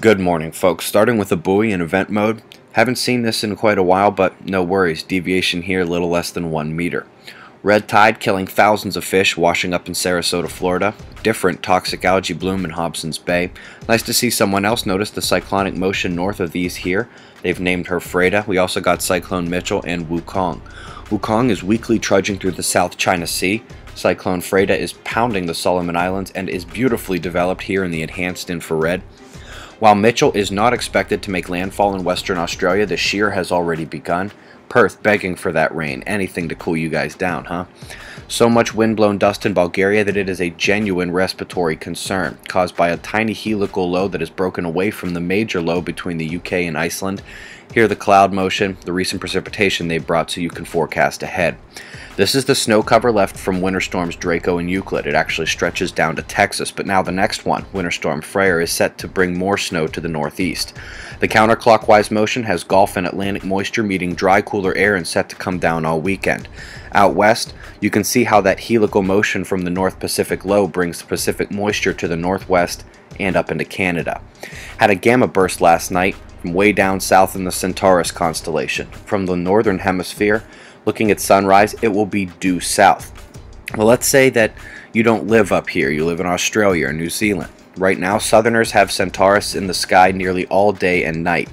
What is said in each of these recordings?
Good morning, folks. Starting with a buoy in event mode. Haven't seen this in quite a while, but no worries. Deviation here a little less than 1 meter. Red tide killing thousands of fish washing up in Sarasota, Florida. Different toxic algae bloom in Hobson's Bay. Nice to see someone else notice the cyclonic motion north of these here. They've named her Freda. We also got Cyclone Mitchell and Wukong. Wukong is weakly trudging through the South China Sea. Cyclone Freda is pounding the Solomon Islands and is beautifully developed here in the enhanced infrared. While Mitchell is not expected to make landfall in Western Australia, the shear has already begun. Perth begging for that rain, anything to cool you guys down, huh? So much wind-blown dust in Bulgaria that it is a genuine respiratory concern, caused by a tiny helical low that has broken away from the major low between the UK and Iceland. Here the cloud motion, the recent precipitation they brought so you can forecast ahead. This is the snow cover left from winter storms Draco and Euclid. It actually stretches down to Texas, but now the next one, Winter Storm Freyr, is set to bring more snow to the northeast. The counterclockwise motion has Gulf and Atlantic moisture meeting dry cooler air and set to come down all weekend. Out west, you can see how that helical motion from the North Pacific low brings Pacific moisture to the northwest and up into Canada. Had a gamma burst last night from way down south in the Centaurus constellation. From the northern hemisphere, looking at sunrise, it will be due south. Well, let's say that you don't live up here, you live in Australia or New Zealand. Right now, southerners have Centaurus in the sky nearly all day and night.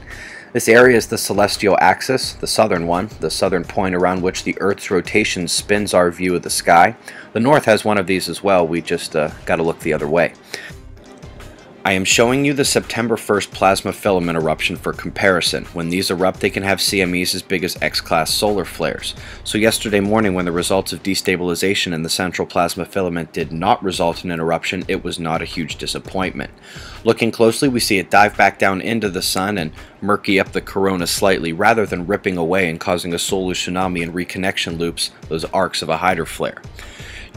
This area is the celestial axis, the southern one, the southern point around which the Earth's rotation spins our view of the sky. The north has one of these as well, we just uh, got to look the other way. I am showing you the September 1st plasma filament eruption for comparison. When these erupt, they can have CMEs as big as X-class solar flares. So yesterday morning, when the results of destabilization in the central plasma filament did not result in an eruption, it was not a huge disappointment. Looking closely, we see it dive back down into the sun and murky up the corona slightly, rather than ripping away and causing a solar tsunami and reconnection loops, those arcs of a hydro flare.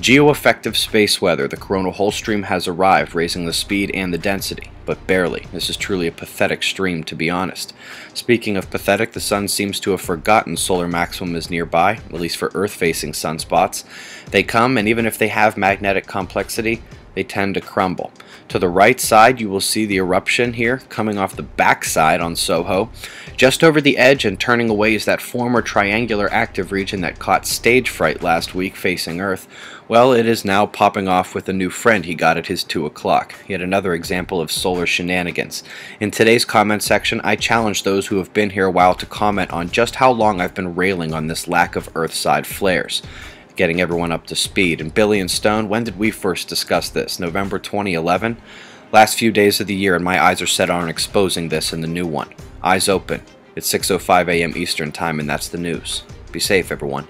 Geo-effective space weather, the coronal hole stream has arrived, raising the speed and the density, but barely. This is truly a pathetic stream, to be honest. Speaking of pathetic, the sun seems to have forgotten solar maximum is nearby, at least for Earth-facing sunspots. They come, and even if they have magnetic complexity, they tend to crumble. To the right side, you will see the eruption here coming off the backside on SOHO. Just over the edge and turning away is that former triangular active region that caught stage fright last week facing Earth. Well, it is now popping off with a new friend he got at his 2 o'clock. Yet another example of solar shenanigans. In today's comment section, I challenge those who have been here a while to comment on just how long I've been railing on this lack of Earthside flares getting everyone up to speed. And Billy and Stone, when did we first discuss this? November 2011? Last few days of the year, and my eyes are set on exposing this in the new one. Eyes open. It's 6.05 a.m. Eastern Time, and that's the news. Be safe, everyone.